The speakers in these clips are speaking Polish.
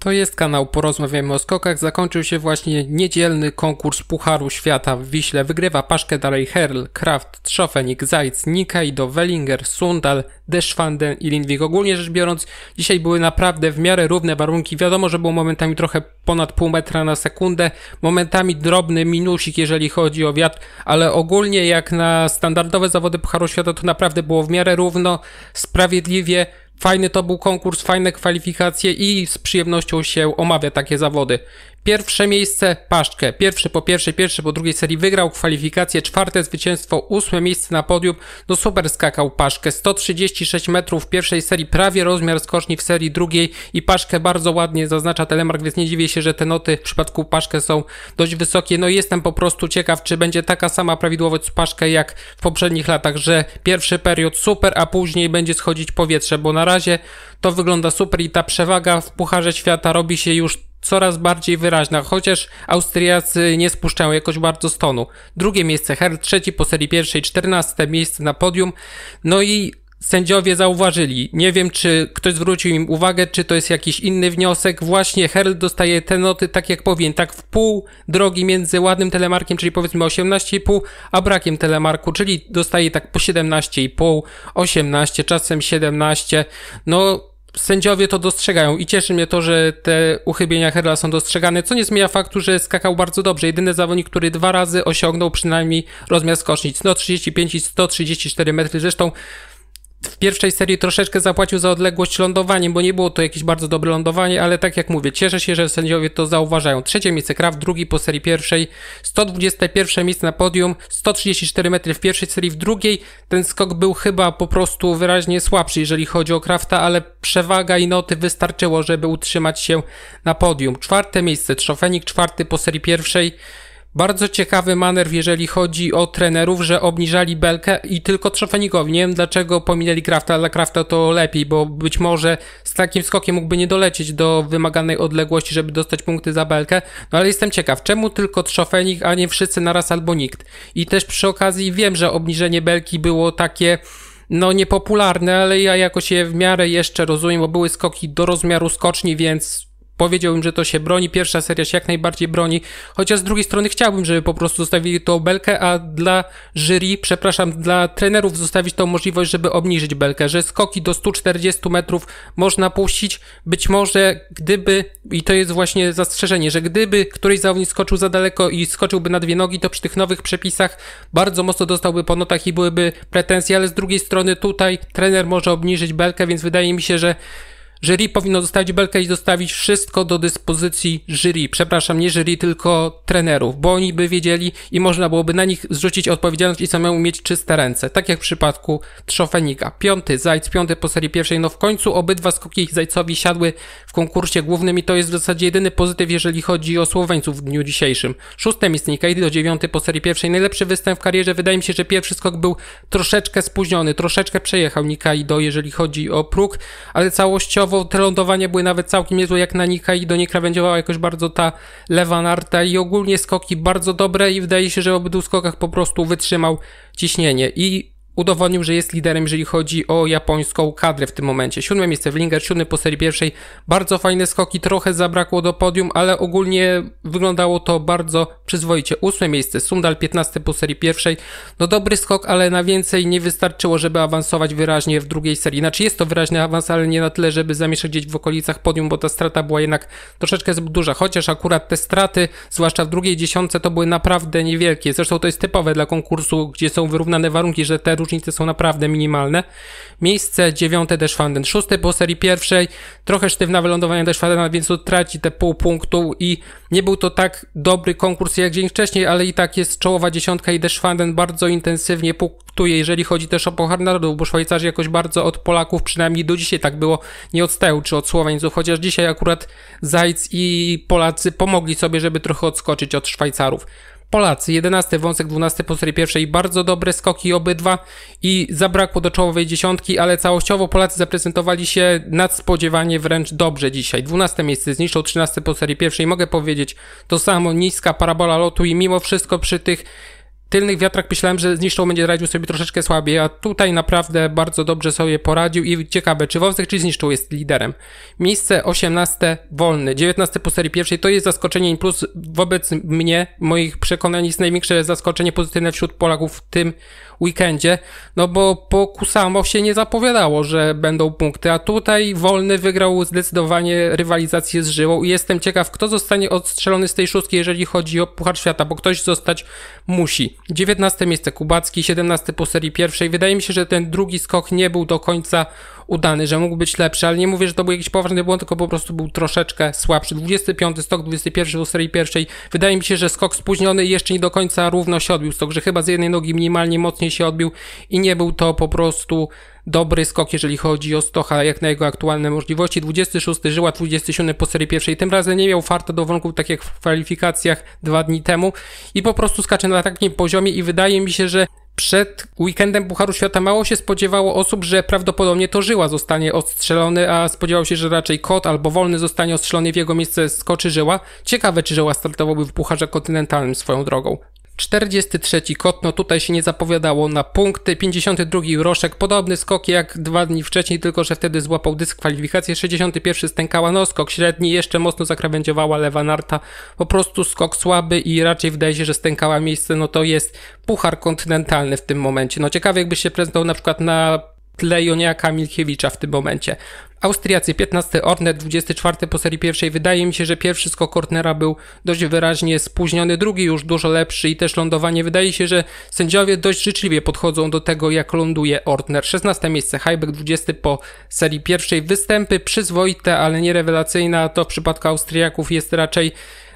To jest kanał Porozmawiamy o skokach. Zakończył się właśnie niedzielny konkurs Pucharu Świata w Wiśle. Wygrywa Paszkę dalej Herl, Kraft, Trzofenik, Zajc, Nikaido, Wellinger, Sundal, Deschwanden i Lindwig. Ogólnie rzecz biorąc, dzisiaj były naprawdę w miarę równe warunki. Wiadomo, że było momentami trochę ponad pół metra na sekundę, momentami drobny minusik, jeżeli chodzi o wiatr, ale ogólnie jak na standardowe zawody Pucharu Świata to naprawdę było w miarę równo, sprawiedliwie. Fajny to był konkurs, fajne kwalifikacje i z przyjemnością się omawia takie zawody. Pierwsze miejsce Paszczkę. Pierwszy po pierwszej, pierwszy po drugiej serii wygrał kwalifikację, czwarte zwycięstwo, ósme miejsce na podium. No super skakał Paszkę. 136 metrów w pierwszej serii, prawie rozmiar skoczni w serii drugiej i Paszkę bardzo ładnie zaznacza telemark, więc nie dziwię się, że te noty w przypadku Paszkę są dość wysokie. No jestem po prostu ciekaw, czy będzie taka sama prawidłowość z Paszkę jak w poprzednich latach, że pierwszy period super, a później będzie schodzić powietrze, bo na razie to wygląda super i ta przewaga w Pucharze Świata robi się już coraz bardziej wyraźna, chociaż Austriacy nie spuszczają jakoś bardzo stonu. Drugie miejsce Herr, trzeci po serii pierwszej, czternaste miejsce na podium. No i sędziowie zauważyli. Nie wiem, czy ktoś zwrócił im uwagę, czy to jest jakiś inny wniosek. Właśnie Herl dostaje te noty tak jak powinien, tak w pół drogi między ładnym telemarkiem, czyli powiedzmy 18,5, a brakiem telemarku, czyli dostaje tak po 17,5, 18, czasem 17. No, sędziowie to dostrzegają i cieszy mnie to, że te uchybienia Herla są dostrzegane, co nie zmienia faktu, że skakał bardzo dobrze. Jedyny zawodnik, który dwa razy osiągnął przynajmniej rozmiar skoczni 135 i 134 metry. Zresztą w pierwszej serii troszeczkę zapłacił za odległość lądowaniem, bo nie było to jakieś bardzo dobre lądowanie, ale tak jak mówię, cieszę się, że sędziowie to zauważają. Trzecie miejsce Kraft, drugi po serii pierwszej, 121 miejsce na podium, 134 metry w pierwszej serii, w drugiej ten skok był chyba po prostu wyraźnie słabszy, jeżeli chodzi o Krafta, ale przewaga i noty wystarczyło, żeby utrzymać się na podium. Czwarte miejsce Trzofenik, czwarty po serii pierwszej, bardzo ciekawy manewr, jeżeli chodzi o trenerów, że obniżali belkę i tylko Trzofenikowi. Nie wiem dlaczego pominęli Krafta, ale Krafta to lepiej, bo być może z takim skokiem mógłby nie dolecieć do wymaganej odległości, żeby dostać punkty za belkę. No ale jestem ciekaw, czemu tylko Trzofenik, a nie wszyscy naraz albo nikt. I też przy okazji wiem, że obniżenie belki było takie no niepopularne, ale ja jakoś je w miarę jeszcze rozumiem, bo były skoki do rozmiaru skoczni, więc powiedziałbym, że to się broni. Pierwsza seria się jak najbardziej broni, chociaż z drugiej strony chciałbym, żeby po prostu zostawili tą belkę, a dla jury, przepraszam, dla trenerów zostawić tą możliwość, żeby obniżyć belkę, że skoki do 140 metrów można puścić. Być może gdyby, i to jest właśnie zastrzeżenie, że gdyby któryś zawodnik skoczył za daleko i skoczyłby na dwie nogi, to przy tych nowych przepisach bardzo mocno dostałby po notach i byłyby pretensje, ale z drugiej strony tutaj trener może obniżyć belkę, więc wydaje mi się, że Jury powinno zostawić belkę i zostawić wszystko do dyspozycji jury. Przepraszam, nie jury, tylko trenerów, bo oni by wiedzieli i można byłoby na nich zrzucić odpowiedzialność i samemu mieć czyste ręce. Tak jak w przypadku Trzofenika. Piąty Zajc, piąty po serii pierwszej. No w końcu obydwa skoki Zajcowi siadły w konkursie głównym i to jest w zasadzie jedyny pozytyw, jeżeli chodzi o Słoweńców w dniu dzisiejszym. Szóste miejsce Nikaidy do dziewiąty po serii pierwszej. Najlepszy występ w karierze. Wydaje mi się, że pierwszy skok był troszeczkę spóźniony, troszeczkę przejechał Nikaido, jeżeli chodzi o próg, ale całościowo te lądowania były nawet całkiem niezłe jak na Nika i do nie krawędziowała jakoś bardzo ta lewa narta i ogólnie skoki bardzo dobre i wydaje się, że w obydwu skokach po prostu wytrzymał ciśnienie. I udowodnił, że jest liderem, jeżeli chodzi o japońską kadrę w tym momencie. Siódme miejsce Wlinger, siódmy po serii pierwszej. Bardzo fajne skoki, trochę zabrakło do podium, ale ogólnie wyglądało to bardzo przyzwoicie. Ósme miejsce Sundal, 15 po serii pierwszej. No dobry skok, ale na więcej nie wystarczyło, żeby awansować wyraźnie w drugiej serii. Znaczy jest to wyraźny awans, ale nie na tyle, żeby zamieszać gdzieś w okolicach podium, bo ta strata była jednak troszeczkę zbyt duża. Chociaż akurat te straty, zwłaszcza w drugiej dziesiątce, to były naprawdę niewielkie. Zresztą to jest typowe dla konkursu, gdzie są wyrównane warunki, że te różnice są naprawdę minimalne. Miejsce dziewiąte Deszwanden, szóste po serii pierwszej, trochę sztywna wylądowania Deszwandena, więc traci te pół punktu i nie był to tak dobry konkurs jak dzień wcześniej, ale i tak jest czołowa dziesiątka i Deszwanden bardzo intensywnie punktuje, jeżeli chodzi też o Puchar Narodów, bo Szwajcarzy jakoś bardzo od Polaków, przynajmniej do dzisiaj tak było, nie odstają, czy od Słoweńców, chociaż dzisiaj akurat Zajc i Polacy pomogli sobie, żeby trochę odskoczyć od Szwajcarów. Polacy, 11 wąsek, 12 po serii pierwszej, bardzo dobre skoki obydwa i zabrakło do czołowej dziesiątki, ale całościowo Polacy zaprezentowali się nadspodziewanie wręcz dobrze dzisiaj. 12 miejsce zniszczą 13 po serii pierwszej, mogę powiedzieć to samo, niska parabola lotu i mimo wszystko przy tych tylnych wiatrak myślałem, że zniszczą będzie radził sobie troszeczkę słabiej, a tutaj naprawdę bardzo dobrze sobie poradził i ciekawe, czy Wąsek czy zniszczył jest liderem. Miejsce 18 wolny, 19 po serii pierwszej to jest zaskoczenie i plus wobec mnie, moich przekonań jest największe zaskoczenie pozytywne wśród Polaków w tym weekendzie, no bo po Kusamo się nie zapowiadało, że będą punkty, a tutaj Wolny wygrał zdecydowanie rywalizację z Żyłą i jestem ciekaw, kto zostanie odstrzelony z tej szóstki, jeżeli chodzi o Puchar Świata, bo ktoś zostać musi. 19 miejsce Kubacki, 17 po serii pierwszej. Wydaje mi się, że ten drugi skok nie był do końca udany, że mógł być lepszy, ale nie mówię, że to był jakiś poważny błąd, tylko po prostu był troszeczkę słabszy. 25 skok, 21 po serii pierwszej. Wydaje mi się, że skok spóźniony i jeszcze nie do końca równo się odbił skok, że chyba z jednej nogi minimalnie mocniej się odbił i nie był to po prostu dobry skok, jeżeli chodzi o Stocha, jak na jego aktualne możliwości. 26 Żyła, 27 po serii pierwszej. Tym razem nie miał farta do warunków, tak jak w kwalifikacjach dwa dni temu i po prostu skacze na takim poziomie i wydaje mi się, że przed weekendem Pucharu Świata mało się spodziewało osób, że prawdopodobnie to Żyła zostanie odstrzelony, a spodziewał się, że raczej Kot albo Wolny zostanie ostrzelony w jego miejsce skoczy Żyła. Ciekawe, czy Żyła startowałby w Pucharze Kontynentalnym swoją drogą. 43 Kotno. Tutaj się nie zapowiadało na punkty, 52 Roszek, podobny skok jak dwa dni wcześniej, tylko że wtedy złapał dyskwalifikację, 61 stękała, no skok średni, jeszcze mocno zakrawędziowała lewa narta, po prostu skok słaby i raczej wydaje się, że stękała miejsce, no to jest puchar kontynentalny w tym momencie. No ciekawe jakby się prezentował na przykład na tle Joniaka Milkiewicza w tym momencie. Austriacy 15 Orner 24 po serii pierwszej. Wydaje mi się, że pierwszy skok Ornera był dość wyraźnie spóźniony, drugi już dużo lepszy i też lądowanie. Wydaje się, że sędziowie dość życzliwie podchodzą do tego, jak ląduje Ortner. 16 miejsce Heibeck 20 po serii pierwszej. Występy przyzwoite, ale nie rewelacyjne, a to w przypadku Austriaków jest raczej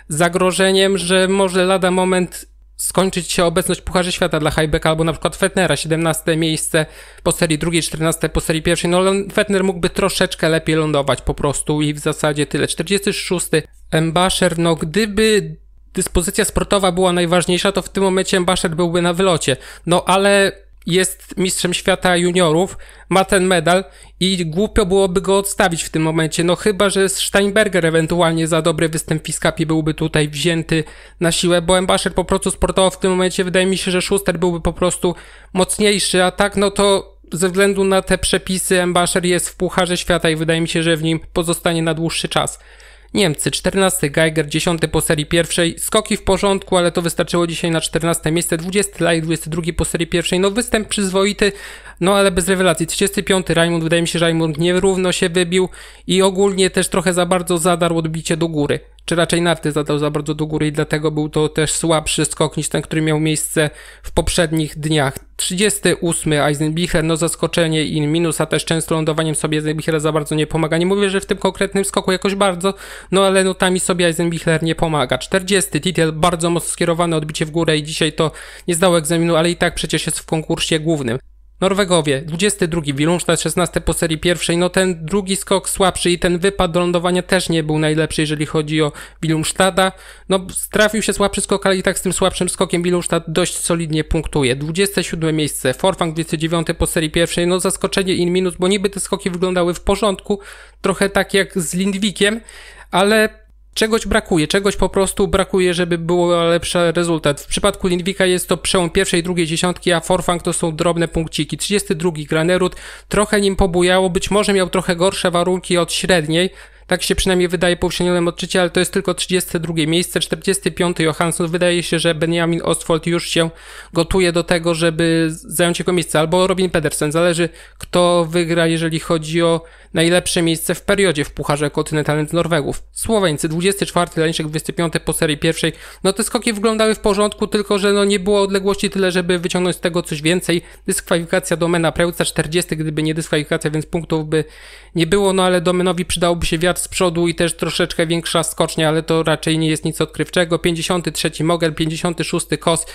zagrożeniem, że może lada moment skończyć się obecność Pucharzy Świata dla Highbacka albo na przykład Fetnera, 17 miejsce po serii drugiej, 14 po serii pierwszej. No Fetner mógłby troszeczkę lepiej lądować po prostu i w zasadzie tyle. 46 Embasher, no gdyby dyspozycja sportowa była najważniejsza, to w tym momencie Embasher byłby na wylocie. No ale jest mistrzem świata juniorów, ma ten medal i głupio byłoby go odstawić w tym momencie. No chyba, że Steinberger ewentualnie za dobry występ w Fiskapie byłby tutaj wzięty na siłę, bo Embasher po prostu sportowo w tym momencie wydaje mi się, że Schuster byłby po prostu mocniejszy, a tak no to ze względu na te przepisy Embasher jest w Pucharze Świata i wydaje mi się, że w nim pozostanie na dłuższy czas. Niemcy 14 Geiger, 10 po serii pierwszej. Skoki w porządku, ale to wystarczyło dzisiaj na 14 miejsce. 20 Laj, 22 po serii pierwszej. No występ przyzwoity, no ale bez rewelacji. 35 Raimund, wydaje mi się, że Raimund nierówno się wybił i ogólnie też trochę za bardzo zadarł odbicie do góry czy raczej narty zadał za bardzo do góry i dlatego był to też słabszy skok niż ten, który miał miejsce w poprzednich dniach. 38 Eisenbichler, no zaskoczenie i minus, a też często lądowaniem sobie Eisenbichler za bardzo nie pomaga. Nie mówię, że w tym konkretnym skoku jakoś bardzo, no ale notami sobie Eisenbichler nie pomaga. 40 Titel, bardzo mocno skierowane odbicie w górę i dzisiaj to nie zdało egzaminu, ale i tak przecież jest w konkursie głównym. Norwegowie, 22, Wilunsztad 16 po serii pierwszej, no ten drugi skok słabszy i ten wypad do lądowania też nie był najlepszy, jeżeli chodzi o Wilumsztada. No trafił się słabszy skok, ale i tak z tym słabszym skokiem Wilumsztad dość solidnie punktuje. 27 miejsce, Forfang 29 po serii pierwszej, no zaskoczenie in minus, bo niby te skoki wyglądały w porządku, trochę tak jak z Lindwikiem, ale czegoś brakuje, czegoś po prostu brakuje, żeby był lepszy rezultat. W przypadku Lindwika jest to przełom pierwszej i drugiej dziesiątki, a Forfang to są drobne punkciki. 32 Granerud trochę nim pobujało, być może miał trochę gorsze warunki od średniej, tak się przynajmniej wydaje po uśrednionym odczycie, ale to jest tylko 32 miejsce. 45 Johansson. Wydaje się, że Benjamin Ostfold już się gotuje do tego, żeby zająć jego miejsce. Albo Robin Pedersen. Zależy, kto wygra, jeżeli chodzi o najlepsze miejsce w periodzie w Pucharze Kontynentalnym z Norwegów. Słoweńcy 24, Laniszek 25 po serii pierwszej. No te skoki wyglądały w porządku, tylko że no nie było odległości tyle, żeby wyciągnąć z tego coś więcej. Dyskwalifikacja Domena Prełca 40, gdyby nie dyskwalifikacja, więc punktów by nie było, no ale Domenowi przydałoby się wiatr z przodu i też troszeczkę większa skocznia, ale to raczej nie jest nic odkrywczego. 53 Mogel, 56 Kos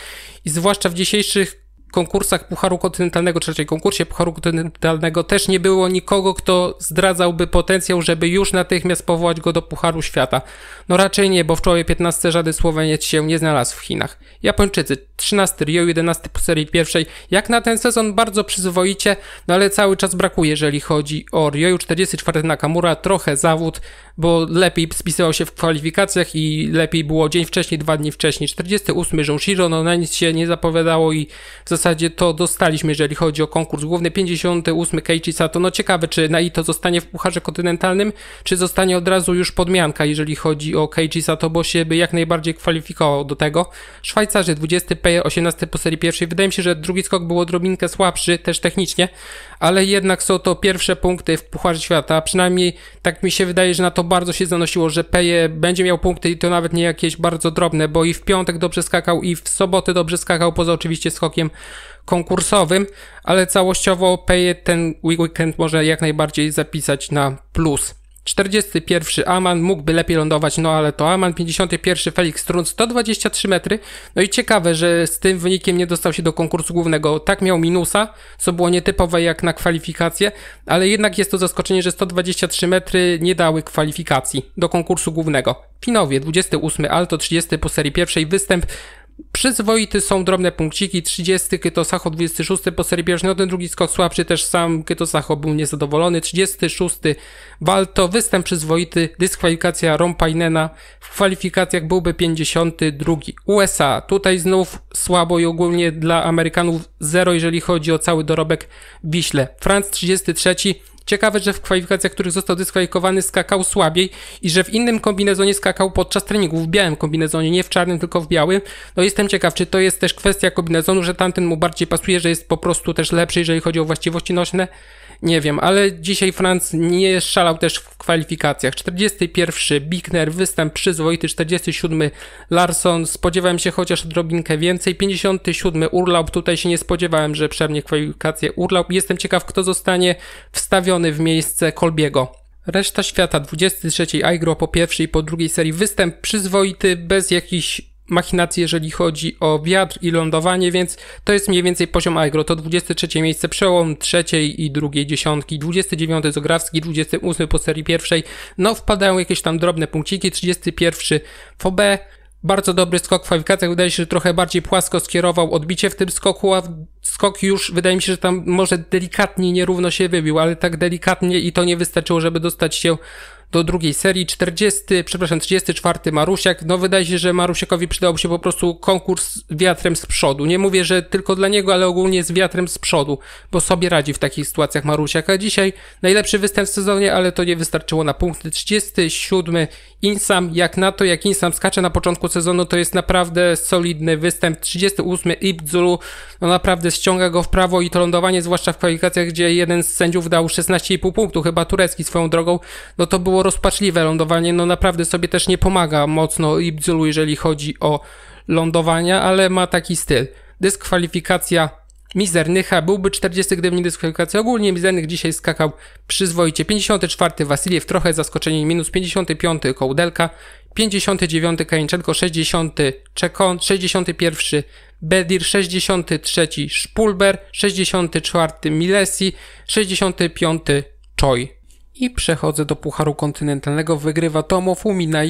i zwłaszcza w dzisiejszych konkursach Pucharu Kontynentalnego, raczej konkursie Pucharu Kontynentalnego też nie było nikogo, kto zdradzałby potencjał, żeby już natychmiast powołać go do Pucharu Świata. No raczej nie, bo w czołowie 15 żaden Słoweniec się nie znalazł w Chinach. Japończycy 13 Rio, 11 po serii pierwszej. Jak na ten sezon bardzo przyzwoicie, no ale cały czas brakuje, jeżeli chodzi o Rio. 44 Nakamura, trochę zawód bo lepiej spisywał się w kwalifikacjach i lepiej było dzień wcześniej, dwa dni wcześniej. 48 Jonshiro, no na nic się nie zapowiadało i w zasadzie to dostaliśmy, jeżeli chodzi o konkurs główny. 58 Keiichi Sato, no ciekawe, czy na to zostanie w Pucharze Kontynentalnym, czy zostanie od razu już podmianka, jeżeli chodzi o Keiichi Sato, bo się by jak najbardziej kwalifikował do tego. Szwajcarzy 20 P, 18 po serii pierwszej. Wydaje mi się, że drugi skok był odrobinkę słabszy, też technicznie, ale jednak są to pierwsze punkty w Pucharze Świata. Przynajmniej tak mi się wydaje, że na to bardzo się zanosiło, że Peje będzie miał punkty i to nawet nie jakieś bardzo drobne, bo i w piątek dobrze skakał i w sobotę dobrze skakał, poza oczywiście skokiem konkursowym, ale całościowo Peje ten weekend może jak najbardziej zapisać na plus. 41 Aman mógłby lepiej lądować, no ale to Aman. 51 Felix Strun 123 metry. No i ciekawe, że z tym wynikiem nie dostał się do konkursu głównego. Tak miał minusa, co było nietypowe jak na kwalifikacje, ale jednak jest to zaskoczenie, że 123 metry nie dały kwalifikacji do konkursu głównego. Pinowie 28 Alto 30 po serii pierwszej występ Przyzwoity są drobne punkciki, 30 Kyto Sacho, 26 po serii no ten drugi skok słabszy, też sam Kyto Sacho był niezadowolony, 36 Walto, występ przyzwoity, dyskwalifikacja Rompainena, w kwalifikacjach byłby 52 USA, tutaj znów słabo i ogólnie dla Amerykanów zero, jeżeli chodzi o cały dorobek Wiśle. Franc 33 Ciekawe, że w kwalifikacjach, których został dyskwalifikowany, skakał słabiej i że w innym kombinezonie skakał podczas treningu, w białym kombinezonie, nie w czarnym, tylko w białym. No jestem ciekaw, czy to jest też kwestia kombinezonu, że tamten mu bardziej pasuje, że jest po prostu też lepszy, jeżeli chodzi o właściwości nośne. Nie wiem, ale dzisiaj Franc nie szalał też w kwalifikacjach. 41 Bickner, występ przyzwoity, 47 Larson, spodziewałem się chociaż odrobinkę więcej. 57 Urlaub, tutaj się nie spodziewałem, że przemnie kwalifikację Urlaub. Jestem ciekaw, kto zostanie wstawiony w miejsce Kolbiego. Reszta świata, 23 Aigro po pierwszej i po drugiej serii, występ przyzwoity, bez jakichś machinacji, jeżeli chodzi o wiatr i lądowanie, więc to jest mniej więcej poziom agro. To 23 miejsce, przełom trzeciej i drugiej dziesiątki, 29 Zografski, 28 po serii pierwszej. No, wpadają jakieś tam drobne punkciki, 31 FOB, bardzo dobry skok w kwalifikacjach. Wydaje się, że trochę bardziej płasko skierował odbicie w tym skoku, a skok już wydaje mi się, że tam może delikatnie nierówno się wybił, ale tak delikatnie i to nie wystarczyło, żeby dostać się do drugiej serii. 40, przepraszam, 34 Marusiak. No wydaje się, że Marusiakowi przydałby się po prostu konkurs z wiatrem z przodu. Nie mówię, że tylko dla niego, ale ogólnie z wiatrem z przodu, bo sobie radzi w takich sytuacjach Marusiak. A dzisiaj najlepszy występ w sezonie, ale to nie wystarczyło na punkty. 37 Insam, jak na to, jak Insam skacze na początku sezonu, to jest naprawdę solidny występ. 38 Ibzulu, no naprawdę ściąga go w prawo i to lądowanie, zwłaszcza w kwalifikacjach, gdzie jeden z sędziów dał 16,5 punktu, chyba turecki swoją drogą, no to było rozpaczliwe lądowanie, no naprawdę sobie też nie pomaga mocno Ibzulu, jeżeli chodzi o lądowania, ale ma taki styl. Dyskwalifikacja Mizernycha byłby 40, gdyby nie dyskwalifikacja. Ogólnie Mizernych dzisiaj skakał przyzwoicie. 54 Wasiliew, trochę zaskoczenie, minus 55 Kołdelka, 59 Kańczenko, 60 Czekon, 61 Bedir, 63 Szpulber, 64 Milesi, 65 Choi. I przechodzę do Pucharu Kontynentalnego. Wygrywa Tomo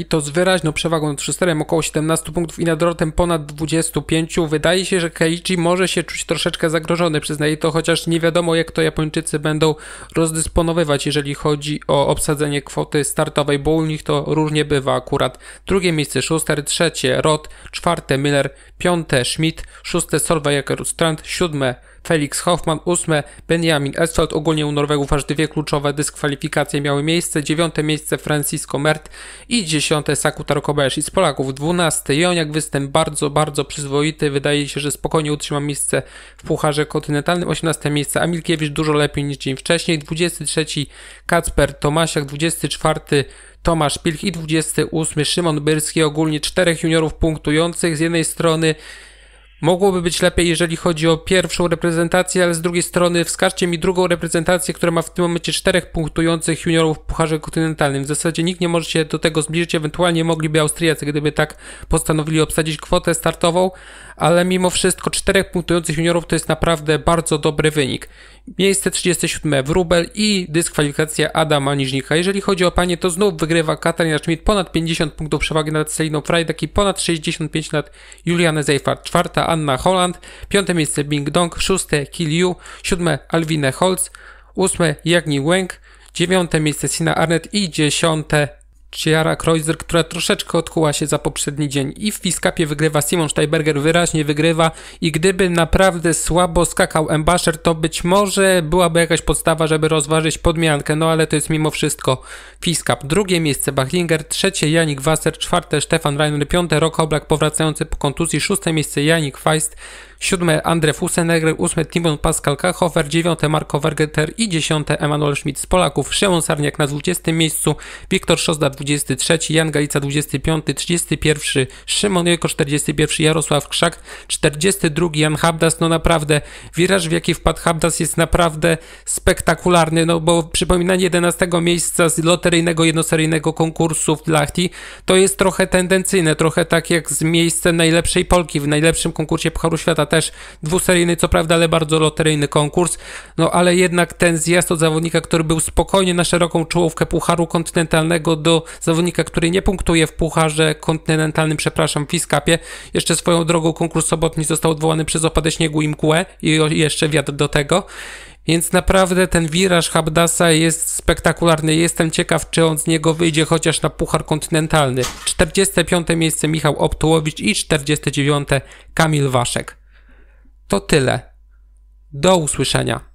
to z wyraźną przewagą nad Schusterem około 17 punktów i nad Rotem ponad 25. Wydaje się, że Keiichi może się czuć troszeczkę zagrożony przez to, chociaż nie wiadomo jak to Japończycy będą rozdysponowywać, jeżeli chodzi o obsadzenie kwoty startowej, bo u nich to różnie bywa akurat. Drugie miejsce Schuster, trzecie Rot, czwarte Miller, piąte Schmidt, szóste Solveig Strand, siódme Felix Hoffman, ósme Benjamin Estfeld, ogólnie u Norwegów aż dwie kluczowe dyskwalifikacje miały miejsce, dziewiąte miejsce Francisco Mert i dziesiąte Sakutar Kobayashi z Polaków, dwunasty Joniak, występ bardzo, bardzo przyzwoity, wydaje się, że spokojnie utrzyma miejsce w Pucharze Kontynentalnym, osiemnaste miejsce Amilkiewicz dużo lepiej niż dzień wcześniej, 23 Kacper Tomasiak, 24 Tomasz Pilch i 28 Szymon Byrski, ogólnie czterech juniorów punktujących. Z jednej strony Mogłoby być lepiej, jeżeli chodzi o pierwszą reprezentację, ale z drugiej strony wskażcie mi drugą reprezentację, która ma w tym momencie czterech punktujących juniorów w Pucharze Kontynentalnym. W zasadzie nikt nie może się do tego zbliżyć, ewentualnie mogliby Austriacy, gdyby tak postanowili obsadzić kwotę startową, ale mimo wszystko czterech punktujących juniorów to jest naprawdę bardzo dobry wynik. Miejsce 37 Wrubel i dyskwalifikacja Adama Niżnika. Jeżeli chodzi o panie, to znów wygrywa Katarina Schmidt ponad 50 punktów przewagi nad Celiną Freitag i ponad 65 nad Julianę Zeifert. Czwarta Anna Holland, piąte miejsce Bing Dong, szóste Kil Yu, siódme Alwine Holz, ósme Jagni Weng, dziewiąte miejsce Sina Arnett i dziesiąte Ciara Kreuzer, która troszeczkę odkuła się za poprzedni dzień. I w Fiskapie wygrywa Simon Steiberger, wyraźnie wygrywa i gdyby naprawdę słabo skakał Embasher, to być może byłaby jakaś podstawa, żeby rozważyć podmiankę, no ale to jest mimo wszystko Fiskap. Drugie miejsce Bachlinger, trzecie Janik Wasser, czwarte Stefan Reiner, piąte Rok Oblak powracający po kontuzji, szóste miejsce Janik Feist, siódme Andre Fusenegger, ósme Timon Pascal Kachofer, dziewiąte Marko Wergeter. I dziesiąte Emanuel Schmidt z Polaków, Szymon Sarniak na 20 miejscu, Wiktor Szozda 23, Jan Galica 25, 31 Szymon Jojko 41, Jarosław Krzak 42, Jan Habdas, no naprawdę wiraż w jaki wpadł Habdas jest naprawdę spektakularny, no bo przypominanie 11 miejsca z loteryjnego jednoseryjnego konkursu w Lachti to jest trochę tendencyjne, trochę tak jak z miejscem najlepszej Polki w najlepszym konkursie Pucharu Świata też dwuseryjny, co prawda, ale bardzo loteryjny konkurs, no ale jednak ten zjazd od zawodnika, który był spokojnie na szeroką czołówkę Pucharu Kontynentalnego do zawodnika, który nie punktuje w Pucharze Kontynentalnym, przepraszam, w Fiskapie. Jeszcze swoją drogą konkurs sobotni został odwołany przez opadę śniegu i mgłę i jeszcze wiatr do tego. Więc naprawdę ten wiraż Habdasa jest spektakularny. Jestem ciekaw, czy on z niego wyjdzie chociaż na Puchar Kontynentalny. 45. miejsce Michał Optułowicz i 49. Kamil Waszek. To tyle. Do usłyszenia.